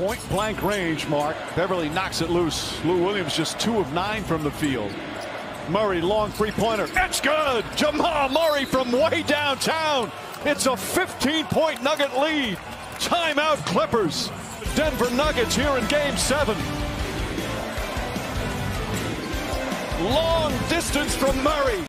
Point blank range, Mark. Beverley knocks it loose. Lou Williams just two of nine from the field. Murray, long three pointer. It's good. Jamal Murray from way downtown. It's a 15 point Nugget lead. Timeout Clippers. Denver Nuggets here in game seven. Long distance from Murray.